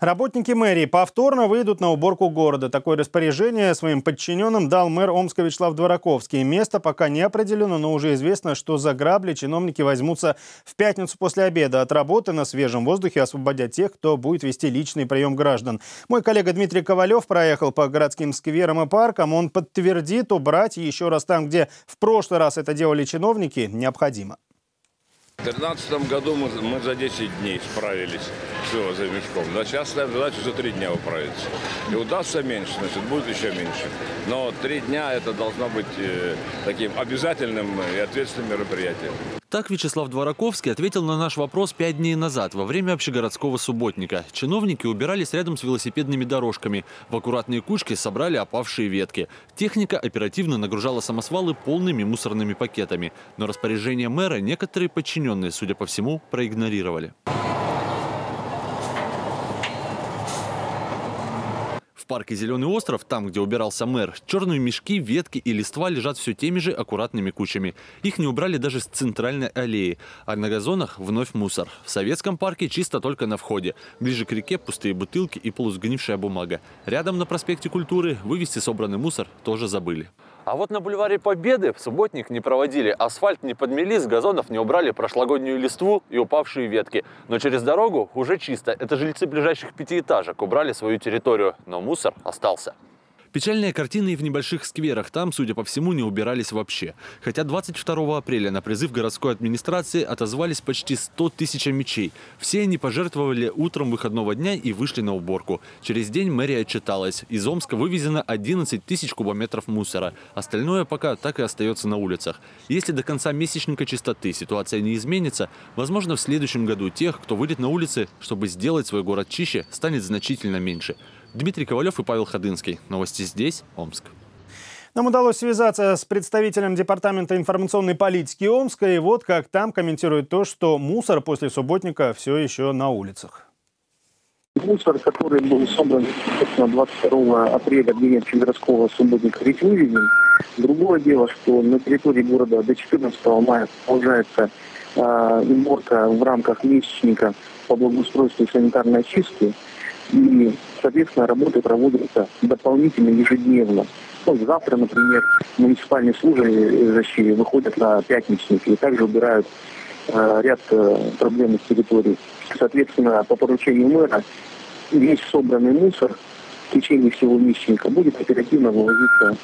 Работники мэрии повторно выйдут на уборку города. Такое распоряжение своим подчиненным дал мэр Омска Вячеслав Двораковский. Место пока не определено, но уже известно, что за грабли чиновники возьмутся в пятницу после обеда. От работы на свежем воздухе освободя тех, кто будет вести личный прием граждан. Мой коллега Дмитрий Ковалев проехал по городским скверам и паркам. Он подтвердит, убрать еще раз там, где в прошлый раз это делали чиновники, необходимо. В 2013 году мы, мы за 10 дней справились с за мешком. Да, сейчас ставим задачу за 3 дня управиться. И удастся меньше, значит, будет еще меньше. Но 3 дня это должно быть э, таким обязательным и ответственным мероприятием. Так Вячеслав Двораковский ответил на наш вопрос пять дней назад, во время общегородского субботника. Чиновники убирались рядом с велосипедными дорожками. В аккуратные кучки собрали опавшие ветки. Техника оперативно нагружала самосвалы полными мусорными пакетами. Но распоряжение мэра некоторые подчиненные, судя по всему, проигнорировали. Парке «Зеленый остров», там, где убирался мэр, черные мешки, ветки и листва лежат все теми же аккуратными кучами. Их не убрали даже с центральной аллеи. А на газонах вновь мусор. В советском парке чисто только на входе. Ближе к реке пустые бутылки и полусгнившая бумага. Рядом на проспекте Культуры вывести собранный мусор тоже забыли. А вот на бульваре Победы в субботник не проводили, асфальт не подмели, с газонов не убрали прошлогоднюю листву и упавшие ветки. Но через дорогу уже чисто. Это жильцы ближайших пятиэтажек убрали свою территорию, но мусор остался. Печальные картины и в небольших скверах. Там, судя по всему, не убирались вообще. Хотя 22 апреля на призыв городской администрации отозвались почти 100 тысяч мечей. Все они пожертвовали утром выходного дня и вышли на уборку. Через день мэрия отчиталась. Из Омска вывезено 11 тысяч кубометров мусора. Остальное пока так и остается на улицах. Если до конца месячника чистоты ситуация не изменится, возможно, в следующем году тех, кто выйдет на улицы, чтобы сделать свой город чище, станет значительно меньше. Дмитрий Ковалев и Павел Ходынский. Новости здесь, Омск. Нам удалось связаться с представителем Департамента информационной политики Омска. И вот как там комментирует то, что мусор после субботника все еще на улицах. Мусор, который был собран 22 апреля, дня общегородского субботника, ведь вывезен. Другое дело, что на территории города до 14 мая продолжается э, уборка в рамках месячника по благоустройству и санитарной очистки. И, соответственно, работы проводятся дополнительно ежедневно. Ну, завтра, например, муниципальные служащие выходят на пятничники и также убирают э, ряд э, проблемных территорий. Соответственно, по поручению мэра весь собранный мусор в течение всего месячника будет оперативно вывозиться